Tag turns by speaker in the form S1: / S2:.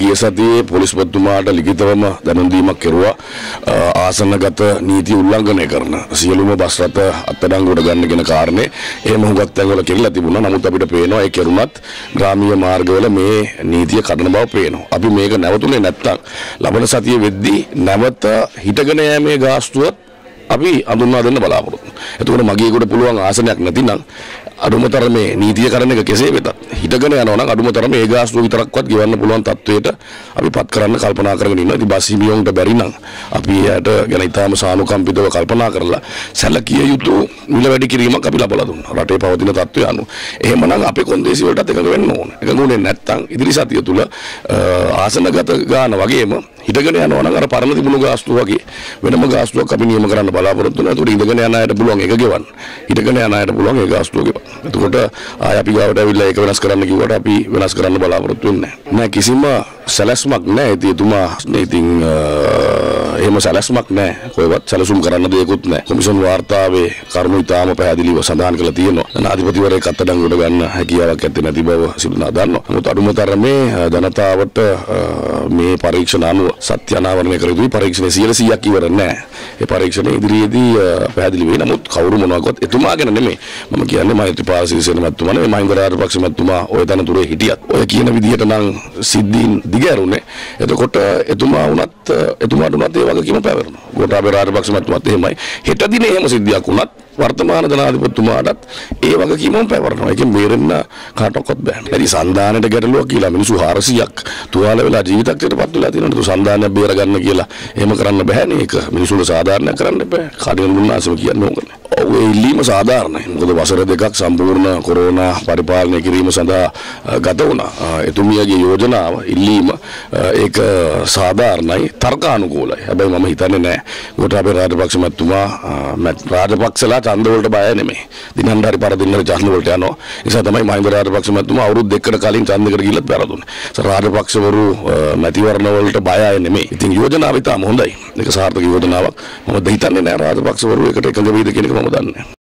S1: ගිය සතියේ පොලිස්පතිතුමාට ලිඛිතවම දැනුම් දීමක් කෙරුවා ආසන්නගත නීති උල්ලංඝනය කරන සියලුම බස් රථ අත්අඩංගුවට ගන්න කියන කාරණේ එහෙම හුඟක් තැන්වල කෙරලා තිබුණා. නමුත් අපිට පේනවා ඒ කෙරුණත් ග්‍රාමීය මාර්ගවල මේ නීතිය කඩන බව පේනවා. අපි මේක නැවතුනේ නැත්තම් ලබන සතියේ වෙද්දී නැවත හිටගෙන යෑමේ ගාස්තුවත් අපි අඳුන්වා දෙන්න බලාපොරොත්තු. එතකොට මගේ කොට පුළුවන් ආසනයක් නැතිනම් අඩුමතරමේ නීතිය කරන එක කෙසේ වෙතත් හිටගෙන යනවා නම් අඩුමතරමේ ඒ ගාස්තුව විතරක්වත් ගෙවන්න පුළුවන් තත්වයට අපි පත් කරන්න කල්පනා කරගෙන ඉන්නවා. ඉතින් බස් හිමියොන්ට බැරි නම් අපි එයාට ගැන ඉතාම සානුකම්පිතව කල්පනා කරලා සැලකිය යුතු මිල වැඩි කිරීමක් අපි ලබලා දුන්නා. රටේ පවතින තත්ත්වය අනුව. එහෙමනම් අපේ කොන්දේසි වලටත් එකඟ වෙන්න ඕන. එකඟ වුණේ නැත්නම් ඉදිරි සතිය තුල ආසනගත ගාන වගේම හිටගෙන යනවා නම් අර පරණ තිබුණු ගාස්තුව වගේ වෙනම ගාස්තුවක් අපි නියම කරන්න බලාපොරොත්තු වෙනවා. ඒකට ඉඳගෙන යන අයට පුළුවන් ඒක ගෙවන්න. හිටගෙන යන අයට පුළුවන් ඒ ගාස්තුව ගෙවන්න. එතකොට ආය අපි ගාවට ඇවිල්ලා ඒක වෙනස් කරන්න කිව්වට අපි වෙනස් කරන්න බලාපොරොත්තු වෙන්නේ නැහැ. නෑ කිසිම සැලැස්මක් නැහැ. ඉතින් එතුමා ඉතින් එහෙම සැලැස්මක් නැහැ. කොහෙවත් සැලසුම් කරන්න දෙයක්වත් නැහැ. කොමිෂන් වාර්තාවේ කරුණු ඉතාම පැහැදිලිව සඳහන් කරලා තියෙනවා. ජනාධිපතිවරයෙක් අත්අඩංගුවට ගන්න හැකියාවක් ඇත්තේ නැති බව සිදුනා දන්නවා. නමුත් අඩුමතරමේ ජනතාවට මේ පරීක්ෂණ අනුව සත්‍ය අනාවරණය කර යුතුයි. පරීක්ෂණය 100%ක් ඉවර නැහැ. ඒ පරීක්ෂණය ඉදිරියේදී පැහැදිලි වෙයි. නමුත් කවුරු මොනවාක්වත් එතුමා ගැන නෙමෙයි. මම කියන්නේ මෛත්‍රීපාල සිරිසේන මැතිතුමා නෙමෙයි මහින්ද රාජපක්ෂ මැතිතුමා ওই තනතුරේ හිටියත් ඔය කියන විදිහට නම් සිද්ධීන් දිගෑරුනේ. එතකොට එතුමා වුණත් එතුමාට උනත් ඒ වගකීම පැවරෙනවා. ගෝඨාභය රාජපක්ෂ මැතිතුමාත් එහෙමයි. හෙට දිනේ එහෙම සිද්ධියක් වුණත් වර්තමාන ජනාධිපතිතුමාටත් ඒ වගකීමම පැවරනවා. ඒකෙන් බේරෙන්න කාටවත් බෑ. එනි සන්දානෙට ගැටලුවක් කියලා මිනිස්සු 400ක් තුවාල වෙලා ජීවිතක්ෂයටපත් වෙලා තියෙනවා. ඒක සන්දානයක් බේර ගන්න කියලා එහෙම කරන්න බෑනේ. ඒක මිනිස්සුන්ට සාධාරණයක් කරන්න බෑ. කාඩියන් මුන්නාසම කියන්නේ ඕකනේ. ඔව් ඒ ඉල්ලීම සාධාරණයි. මොකද වසර දෙකක් සම්පූර්ණ කොරෝනා පරිපාලනය කිරීම සඳහා ගත වුණා. එතුමියගේ යෝජනාව ඉල්ලීම ඒක සාධාරණයි තර්කානුකූලයි. හැබැයි මම හිතන්නේ නෑ ගෝඨාභය රාජපක්ෂ මැතිතුමා රාජපක්ෂලා ඡන්ද වලට බය නෙමෙයි. දිනන්න හරි පරදින්න ඡන්ද වලට යනවා. ඒ නිසා තමයි මහින්ද රාජපක්ෂ මැතිතුමා අවුරුදු දෙකකට කලින් ඡන්දයකට ගිහිල්ලත් වැරදුනේ. ඒ රාජපක්ෂවරු මැතිවරණ වලට බය අය නෙමෙයි. ඉතින් යෝජනාව ඉතාම හොඳයි. ඒක සාර්ථක යෝජනාවක්. මම හිතන්නේ නෑ රාජපක්ෂවරු එකට එකඟ වෙයිද කියන එක මම දන්නේ නෑ.